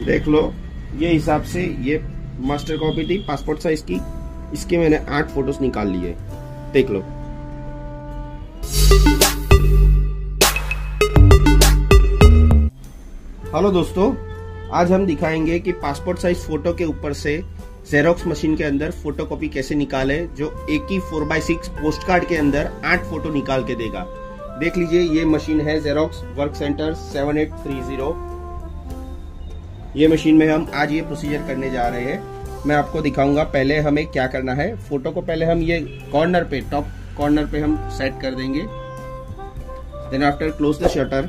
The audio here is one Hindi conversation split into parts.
देख लो, ये हिसाब से ये मास्टर कॉपी थी पासपोर्ट साइज़ की। इसके मैंने आठ फ़ोटोज़ निकाल लिए। देख लो। हेलो दोस्तों, आज हम दिखाएँगे कि पासपोर्ट साइज़ फ़ोटो के ऊपर से जेरोक्स मशीन के अंदर फोटोकॉपी कैसे निकाले, जो एक ही four by six post card के अंदर आठ फ़ोटो निकाल के देगा। देख लीजिए, ये मशीन है xerox work centre seven eight three zero ये मशीन में हम आज ये प्रोसीजर करने जा रहे हैं। मैं आपको दिखाऊँगा पहले हमें क्या करना है। फ़ोटो को पहले हम ये कॉर्नर पे टॉप कॉर्नर पे हम सेट कर देंगे। Then after close the shutter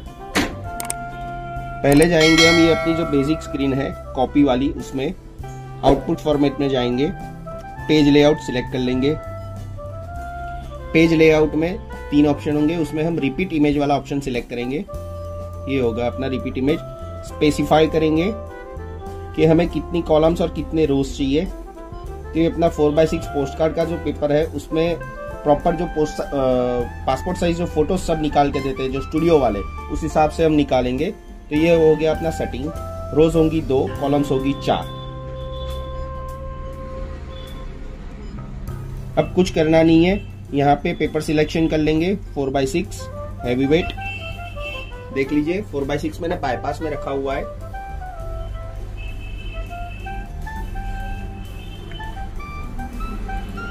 पहले जाएँगे हम ये अपनी जो बेसिक स्क्रीन है कॉपी वाली, उसमें आउटपुट फॉर्मेट में जाएँगे। पेज लेआउट सिलेक्ट कर लेंगे। पेज लेआउट में तीन ऑप्शन होंगे, उसमें हम रिपीट इमेज वाला ऑप्शन सिलेक्ट करेंगे। ये होगा अपना रिपीट इमेज स्पेसिफाई करेंगे। कि हमें कितनी कॉलम्स और कितने रोज चाहिए तो ये अपना four by six post card का जो पेपर है, उसमें प्रॉपर जो पोस्ट पासपोर्ट साइज़ जो फ़ोटो सब निकाल के देते हैं, जो स्टूडियो वाले, उस हिसाब से हम निकालेंगे। तो ये हो गया अपना सेटिंग रोज होंगी दो कॉलम्स होगी चार। अब कुछ करना नहीं है। यहाँ पे पेपर सिलेक्शन कर लेंगे four by six heavy weight देख लीजिए फोर बाई सिक्स मैंने बाईपास में रखा हुआ है।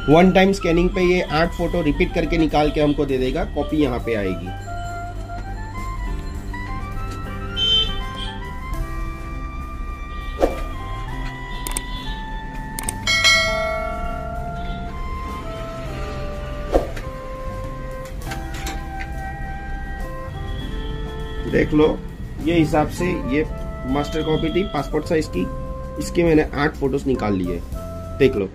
वन टाइम स्कैनिंग पे ये आठ फ़ोटो रिपीट करके निकाल के हमको दे देगा कॉपी यहाँ पे आएगी। देख लो, ये हिसाब से ये मास्टर कॉपी थी पासपोर्ट साइज़ की, इसके मैंने आठ फ़ोटोज़ निकाल लिए। देख लो।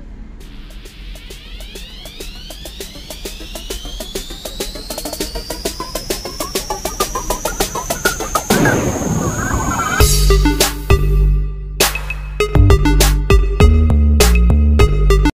Oh!